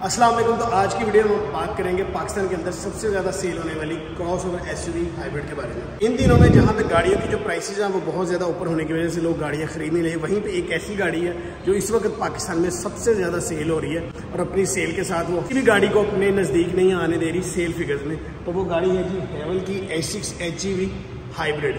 अस्सलाम वालेकुम। तो आज की वीडियो में हम बात करेंगे पाकिस्तान के अंदर सबसे ज़्यादा सेल होने वाली क्रॉस ओवर एस हाइब्रिड के बारे में। इन दिनों में जहाँ पे गाड़ियों की जो प्राइसेज हैं, वो बहुत ज़्यादा ऊपर होने की वजह से लोग गाड़ियाँ खरीद नहीं रहे। वहीं पे एक ऐसी गाड़ी है जो इस वक्त पाकिस्तान में सबसे ज़्यादा सेल हो रही है और अपनी सेल के साथ वो किसी भी गाड़ी को अपने नज़दीक नहीं आने दे रही सेल फिगर्स में। तो वो गाड़ी है जी हेवल की एच सिक्स हाइब्रिड।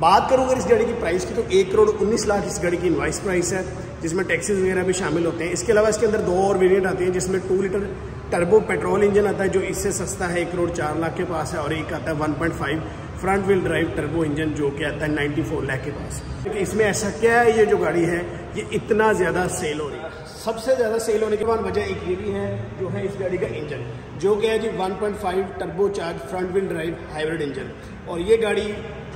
बात करूँ अगर इस गाड़ी की प्राइस की तो एक करोड़ उन्नीस लाख इस गाड़ी की इन्वाइस प्राइस है, जिसमें टैक्सेस वगैरह भी शामिल होते हैं। इसके अलावा इसके अंदर दो और वेरिएंट आती हैं, जिसमें two litre turbo petrol engine आता है, जो इससे सस्ता है, एक करोड़ चार लाख के पास है, और एक आता है one point five front wheel drive turbo engine जो कि आता है नाइन्टी फोर लाख के पास। क्योंकि इसमें ऐसा क्या है, ये जो गाड़ी है, ये इतना ज़्यादा सेल हो रही है। सबसे ज़्यादा सेल होने के बाद वजह एक ये भी है, जो है इस गाड़ी का इंजन जो कि है G 1.5 turbo charge front wheel drive hybrid engine और ये गाड़ी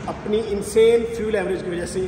अपनी इंसेन फ्यूल एवरेज की वजह से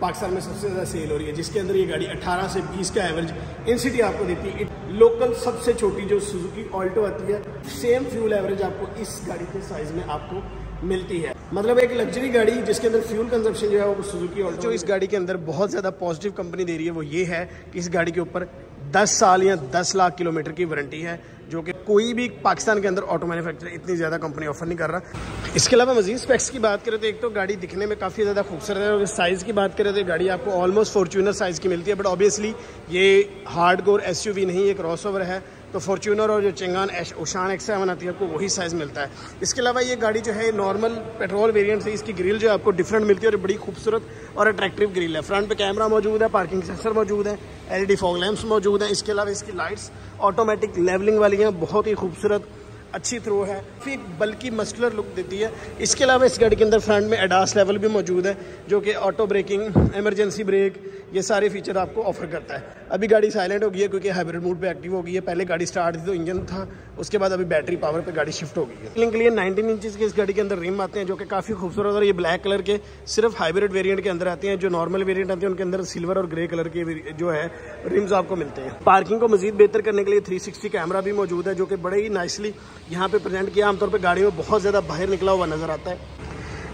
पाकिस्तान में सबसे ज़्यादा सेल हो रही है, जिसके अंदर ये गाड़ी 18 से 20 का एवरेज इन सिटी आपको देती है। लोकल सबसे छोटी जो सुजुकी ऑल्टो आती है सेम फ्यूल एवरेज आपको इस गाड़ी के साइज़ में आपको मिलती है। मतलब एक लग्जरी गाड़ी जिसके अंदर फ्यूल कंजप्शन जो है वो सुजुकी ऑल्टो जो इस गाड़ी के अंदर बहुत ज़्यादा पॉजिटिव कंपनी दे रही है वो ये है कि इस गाड़ी के ऊपर 10 साल या 10 लाख किलोमीटर की वारंटी है, जो कि कोई भी पाकिस्तान के अंदर ऑटो मैन्युफैक्चर इतनी ज़्यादा कंपनी ऑफ़र नहीं कर रहा। इसके अलावा मजीद स्पेक्स की बात करें तो एक तो गाड़ी दिखने में काफ़ी ज़्यादा खूबसूरत है और साइज़ की बात करें तो गाड़ी आपको ऑलमोस्ट फॉर्चूनर साइज़ की मिलती है बट ऑब्वियसली ये हार्ड कोर एस नहीं, ये क्रॉस है। तो फॉर्चूनर और जो चिंगान एश ओशान एक्स सेवन आती है, आपको वही साइज़ मिलता है। इसके अलावा ये गाड़ी जो है नॉर्मल पेट्रोल वेरिएंट से इसकी ग्रिल जो है, आपको डिफरेंट मिलती है और बड़ी खूबसूरत और अट्रैक्टिव ग्रिल है। फ्रंट पे कैमरा मौजूद है पार्किंग सेंसर मौजूद है एल डी फॉग लैम्प्स मौजूद हैं। इसके अलावा इसकी लाइट्स ऑटोमेटिक लेवलिंग वाली हैं, बहुत ही खूबसूरत अच्छी थ्रो है। फिर बल्कि मस्कुलर लुक देती है। इसके अलावा इस गाड़ी के अंदर फ्रंट में एडास लेवल भी मौजूद है, जो कि ऑटो ब्रेकिंग इमरजेंसी ब्रेक ये सारे फीचर आपको ऑफ़र करता है। अभी गाड़ी साइलेंट हो गई है, क्योंकि हाइब्रिड मोड पे एक्टिव हो गई है। पहले गाड़ी स्टार्ट थी तो इंजन था, उसके बाद अभी बैटरी पावर पे गाड़ी शिफ्ट हो गई है। लिंक लिए नाइनटीन इंचज़ के इस गाड़ी के अंदर रिम आते हैं, जो कि काफ़ी खूबसूरत और ये ब्लैक कलर के, सिर्फ़ हाइब्रिड वेरियंट के अंदर आते हैं। जो नॉर्मल वेरियंट आते हैं, उनके अंदर सिल्वर और ग्रे कलर के जो है रिम्स आपको मिलते हैं। पार्किंग को मजीद बेहतर करने के लिए थ्री कैमरा भी मौजूद है, जो कि बड़े ही नाइसली यहाँ पे प्रेजेंट किया, आमतौर पे गाड़ी में बहुत ज़्यादा बाहर निकला हुआ नज़र आता है।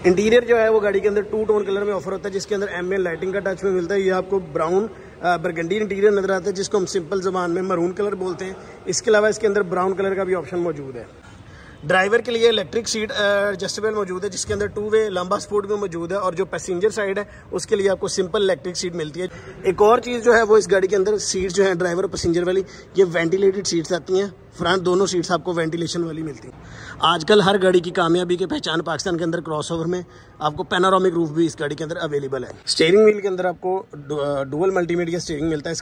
इंटीरियर जो है वो गाड़ी के अंदर टू टोन कलर में ऑफ़र होता है, जिसके अंदर एम लाइटिंग का टच में मिलता है। ये आपको ब्राउन बरगंडी इंटीरियर नज़र आता है, जिसको हम सिंपल जबान में मरून कलर बोलते हैं। इसके अलावा इसके अंदर ब्राउन कलर का भी ऑप्शन मौजूद है। ड्राइवर के लिए इलेक्ट्रिक सीट एडजस्टेबल मौजूद है, जिसके अंदर टू वे लंबा स्पोर्ट भी मौजूद है, और जो पैसेंजर साइड है, उसके लिए आपको सिंपल इलेक्ट्रिक सीट मिलती है। एक और चीज़ जो है, वो इस गाड़ी के अंदर सीट जो है ड्राइवर और पैसेंजर वाली, ये वेंटिलेटेड सीट्स आती हैं। फ्रंट दोनों सीट्स आपको वेंटिलेशन वाली मिलती है। आजकल हर गाड़ी की कामयाबी की पहचान पाकिस्तान के अंदर क्रॉस ओवर में, आपको पेनारोमिक रूफ भी इस गाड़ी के अंदर अवेलेबल है। स्टेयरिंग व्हील के अंदर आपको डुअल मल्टीमीडिया स्टेयरिंग मिलता है।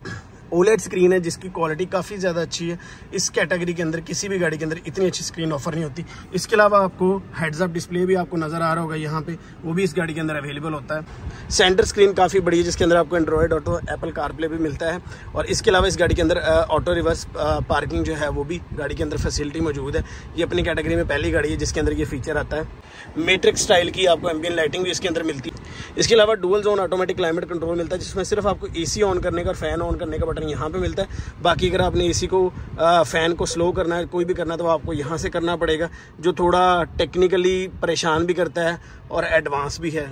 ओलेट स्क्रीन है, जिसकी क्वालिटी काफ़ी ज़्यादा अच्छी है। इस कैटेगरी के अंदर, किसी भी गाड़ी के अंदर इतनी अच्छी स्क्रीन ऑफ़र नहीं होती। इसके अलावा आपको हेड्स अप डिस्प्ले भी आपको नज़र आ रहा होगा यहाँ पे। वो भी इस गाड़ी के अंदर अवेलेबल होता है। सेंटर स्क्रीन काफ़ी बड़ी है, जिसके अंदर आपको एंड्रॉयड ऑटो एप्पल कारप्ले भी मिलता है। और इसके अलावा इस गाड़ी के अंदर ऑटो रिवर्स पार्किंग जो है, वो भी गाड़ी के अंदर फैसिलिटी मौजूद है। ये अपनी कैटेगरी में पहली गाड़ी है, जिसके अंदर ये फीचर आता है। मेट्रिक स्टाइल की आपको एम्बियन लाइटिंग भी इसके अंदर मिलती है। इसके अलावा dual zone automatic climate control मिलता है, जिसमें सिर्फ़ आपको एसी ऑन करने का और फ़ैन ऑन करने का बटन यहाँ पे मिलता है। बाकी अगर आपने एसी को फ़ैन को स्लो करना है, कोई भी करना तो आपको यहाँ से करना पड़ेगा, जो थोड़ा टेक्निकली परेशान भी करता है और एडवांस भी है।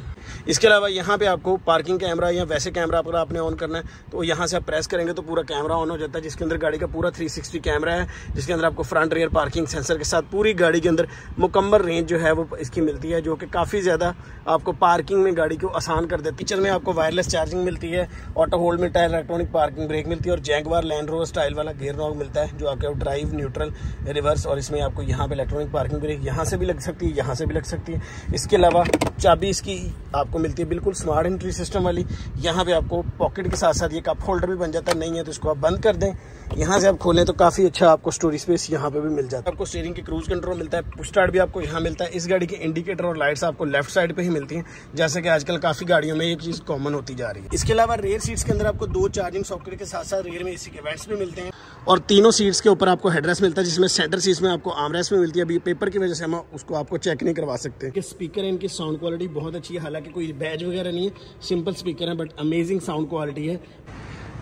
इसके अलावा यहाँ पे आपको पार्किंग कैमरा या वैसे कैमरा अगर आपने ऑन करना है तो यहाँ से आप प्रेस करेंगे तो पूरा कैमरा ऑन हो जाता है, जिसके अंदर गाड़ी का पूरा 360 कैमरा है, जिसके अंदर आपको फ्रंट रियर पार्किंग सेंसर के साथ पूरी गाड़ी के अंदर मुकम्मल रेंज जो है वो इसकी मिलती है, जो कि काफ़ी ज़्यादा आपको पार्किंग में गाड़ी को आसान कर देती है। पिक्चर में आपको वायरलेस चार्जिंग मिलती है ऑटो होल्ड में टायर इलेक्ट्रॉनिक पार्किंग ब्रेक मिलती है और जैगवार, लैंड रोवर स्टाइल वाला गेयर नॉक मिलता है, जो आपके ड्राइव, न्यूट्रल, रिवर्स और इसमें आपको यहाँ पे इलेक्ट्रॉनिक पार्किंग ब्रेक यहाँ से भी लग सकती है, यहाँ से भी लग सकती है। इसके अलावा चाबी इसकी आपको मिलती है बिल्कुल स्मार्ट एंट्री सिस्टम वाली। यहाँ पे आपको पॉकेट के साथ साथ ये कप होल्डर भी बन जाता है, नहीं है तो इसको आप बंद कर दें। यहाँ से आप खोलें तो काफ़ी अच्छा आपको स्टोरी स्पेस यहाँ पे भी मिल जाता है। आपको स्टीयरिंग की क्रूज कंट्रोल मिलता है पुश स्टार्ट भी आपको यहाँ मिलता है। इस गाड़ी के इंडिकेटर और लाइट्स आपको लेफ़्ट साइड पे ही मिलती हैं, जैसे कि आजकल काफ़ी गाड़ियों में ये चीज़ कॉमन होती जा रही है। इसके अलावा रेयर सीट्स के अंदर आपको दो चार्जिंग सॉकेट के साथ साथ साथ रेयर में एसी के वेंट्स भी मिलते हैं। और तीनों सीट्स के ऊपर आपको हेडरेस मिलता है जिसमें सेंटर सीट्स में आपको आमरेस में मिलती है। अभी पेपर की वजह से हम उसको आपको चेक नहीं करवा सकते। कि स्पीकर है इनकी साउंड क्वालिटी बहुत अच्छी है। हालाँकि कोई बैज वगैरह नहीं है सिंपल स्पीकर है बट अमेजिंग साउंड क्वालिटी है।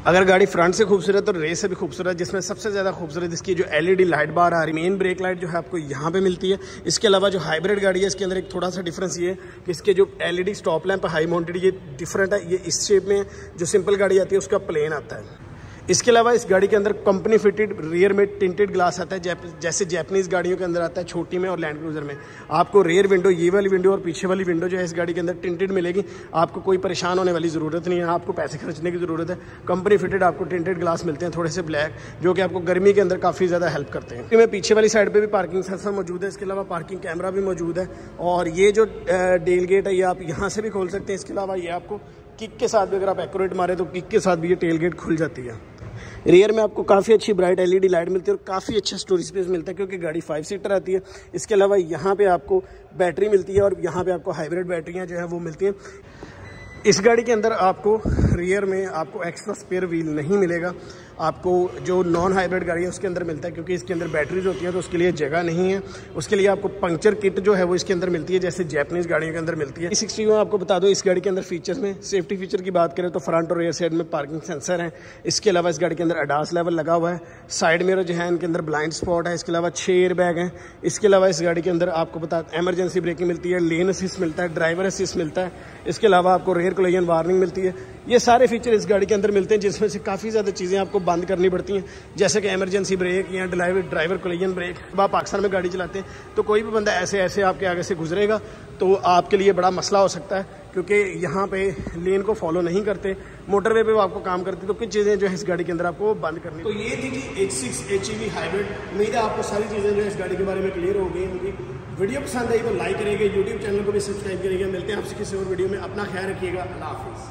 अगर गाड़ी फ्रंट से खूबसूरत और रेस से भी खूबसूरत जिसमें सबसे ज़्यादा खूबसूरत इसकी जो एलईडी लाइट बार आ रही मेन ब्रेक लाइट जो है आपको यहाँ पे मिलती है। इसके अलावा जो हाइब्रिड गाड़ी है इसके अंदर एक थोड़ा सा डिफरेंस ये है कि इसके जो LED stop lamp high mounted ये डिफरेंट है। ये इस शेप में जो सिंपल गाड़ी आती है उसका प्लेन आता है। इसके अलावा इस गाड़ी के अंदर कंपनी फिटेड रियर में टिंटेड ग्लास आता है जैसे जैपनीज गाड़ियों के अंदर आता है, छोटी में और लैंड क्रूजर में। आपको रेयर विंडो ये वाली विंडो और पीछे वाली विंडो जो है इस गाड़ी के अंदर टिंटेड मिलेगी। आपको कोई परेशान होने वाली ज़रूरत नहीं है, आपको पैसे खर्चने की ज़रूरत है। कंपनी फिटेड आपको टिंटेड ग्लास मिलते हैं, थोड़े से ब्लैक जो कि आपको गर्मी के अंदर काफ़ी ज़्यादा हेल्प करते हैं। मैं पीछे वाली साइड पर भी पार्किंग सेंसर मौजूद है, इसके अलावा पार्किंग कैमरा भी मौजूद है। और ये जो डेल गेट है, ये आप यहाँ से भी खोल सकते हैं। इसके अलावा ये आपको किक के साथ भी अगर आप एक्यूरेट मारे तो किक के साथ भी ये टेल गेट खुल जाती है। रियर में आपको काफ़ी अच्छी ब्राइट एलईडी लाइट मिलती है और काफ़ी अच्छा स्टोरेज स्पेस मिलता है, क्योंकि गाड़ी फाइव सीटर आती है। इसके अलावा यहाँ पर आपको बैटरी मिलती है और यहाँ पर आपको हाइब्रिड बैटरियाँ जो है वो मिलती हैं। इस गाड़ी के अंदर आपको रियर में आपको एक्स्ट्रा स्पेयर व्हील नहीं मिलेगा। आपको जो नॉन हाइब्रिड गाड़ी है, उसके अंदर मिलता है, क्योंकि इसके अंदर बैटरीज होती है तो उसके लिए जगह नहीं है। उसके लिए आपको पंक्चर किट जो है, वो इसके अंदर मिलती है, जैसे जैपनीज गाड़ियों के अंदर मिलती है। सिक्सटी में आपको बता दो, इस गाड़ी के अंदर फीचर्स में सेफ्टी फीचर की बात करें तो फ्रंट और रेयर साइड में पार्किंग सेंसर है। इसके अलावा इस गाड़ी के अंदर अडास लेवल लगा हुआ है। साइड में जो है, इनके अंदर ब्लाइंड स्पॉट है। इसके अलावा छः एयर बैग है। इसके अलावा इस गाड़ी के अंदर आपको बता एमरजेंसी ब्रेकिंग मिलती है लेन असिस्ट मिलता है ड्राइवर असिस्ट मिलता है। इसके अलावा आपको रेयर कोलिजन वार्निंग मिलती है। ये सारे फीचर इस गाड़ी के अंदर मिलते हैं, जिसमें से काफ़ी ज़्यादा चीज़ें आपको बंद करनी पड़ती हैं। जैसे कि इमरजेंसी ब्रेक या ड्राइवर ड्राइवर कोलिजन ब्रेक आप पाकिस्तान में गाड़ी चलाते हैं तो कोई भी बंदा ऐसे ऐसे आपके आगे से गुजरेगा तो आपके लिए बड़ा मसला हो सकता है, क्योंकि यहाँ पे लेन को फॉलो नहीं करते। मोटरवे पे वो आपको काम करते तो कुछ चीज़ें जो है इस गाड़ी के अंदर आपको बंद करनी तो ये थी कि H six H E hybrid उम्मीद है आपको सारी चीज़ें जो है इस गाड़ी के बारे में क्लियर हो गई होंगी। वीडियो पसंद आई तो लाइक करेंगे यूट्यूब चैनल को भी सब्सक्राइब करेंगे मिलते हैं आपसे किसी और वीडियो में। अपना ख्याल रखिएगा। अल्लाह हाफिज़।